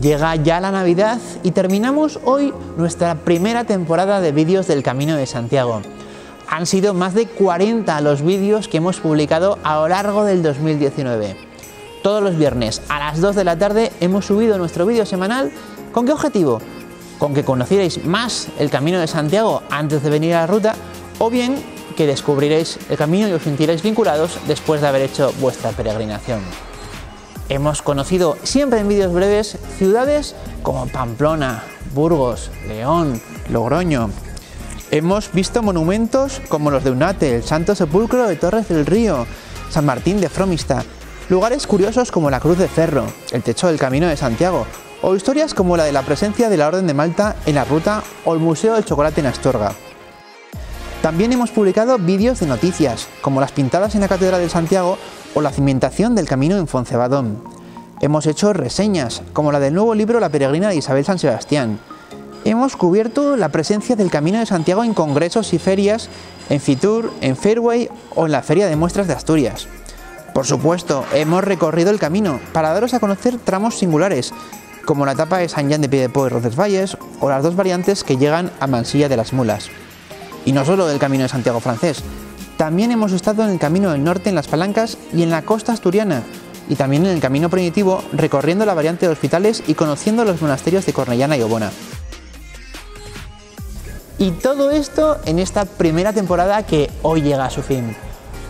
Llega ya la Navidad y terminamos hoy nuestra primera temporada de vídeos del Camino de Santiago. Han sido más de 40 los vídeos que hemos publicado a lo largo del 2019. Todos los viernes a las 2 de la tarde hemos subido nuestro vídeo semanal. ¿Con qué objetivo? Con que conocierais más el Camino de Santiago antes de venir a la ruta o bien que descubriréis el camino y os sentiréis vinculados después de haber hecho vuestra peregrinación. Hemos conocido siempre en vídeos breves ciudades como Pamplona, Burgos, León, Logroño. Hemos visto monumentos como los de Unate, el Santo Sepulcro de Torres del Río, San Martín de Fromista, lugares curiosos como la Cruz de Ferro, el Techo del Camino de Santiago, o historias como la de la presencia de la Orden de Malta en la ruta o el Museo del Chocolate en Astorga. También hemos publicado vídeos de noticias, como las pintadas en la Catedral de Santiago o la cimentación del camino en Foncebadón. Hemos hecho reseñas, como la del nuevo libro La peregrina de Isabel San Sebastián. Hemos cubierto la presencia del Camino de Santiago en congresos y ferias, en Fitur, en Fairway o en la Feria de Muestras de Asturias. Por supuesto, hemos recorrido el camino para daros a conocer tramos singulares, como la etapa de San Jean de Piedepo y Roncesvalles o las dos variantes que llegan a Mansilla de las Mulas. Y no solo del Camino de Santiago francés, también hemos estado en el Camino del Norte en Las Palancas y en la costa asturiana, y también en el Camino Primitivo recorriendo la variante de hospitales y conociendo los monasterios de Cornellana y Obona. Y todo esto en esta primera temporada que hoy llega a su fin.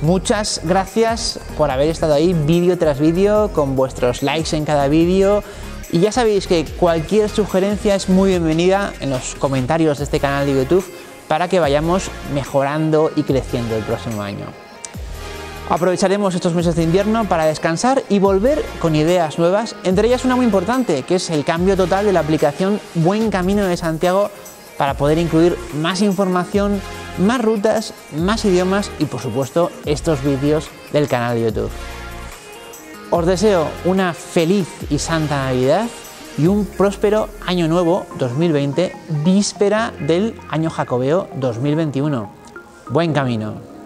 Muchas gracias por haber estado ahí vídeo tras vídeo, con vuestros likes en cada vídeo. Y ya sabéis que cualquier sugerencia es muy bienvenida en los comentarios de este canal de YouTube para que vayamos mejorando y creciendo el próximo año. Aprovecharemos estos meses de invierno para descansar y volver con ideas nuevas, entre ellas una muy importante, que es el cambio total de la aplicación Buen Camino de Santiago para poder incluir más información, más rutas, más idiomas y por supuesto estos vídeos del canal de YouTube. Os deseo una feliz y santa Navidad y un próspero año nuevo 2020, víspera del año jacobeo 2021. Buen camino.